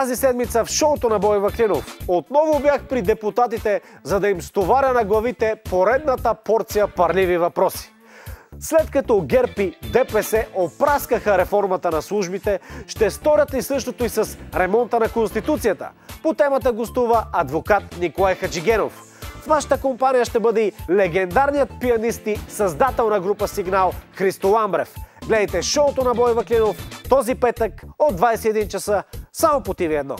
Тази седмица в шоуто на Бой Ваклинов отново бях при депутатите, за да им стоваря на главите поредната порция парливи въпроси. След като ГЕРБ и ДПС опраскаха реформата на службите, ще сторят и същото и с ремонта на Конституцията. По темата гостува адвокат Николай Хаджигенов. В нашата компания ще бъде и легендарният пианист и създател на група Сигнал Христо Ламбрев. Гледайте шоуто на Бой Ваклинов този петък от 21 часа Samo poti vedno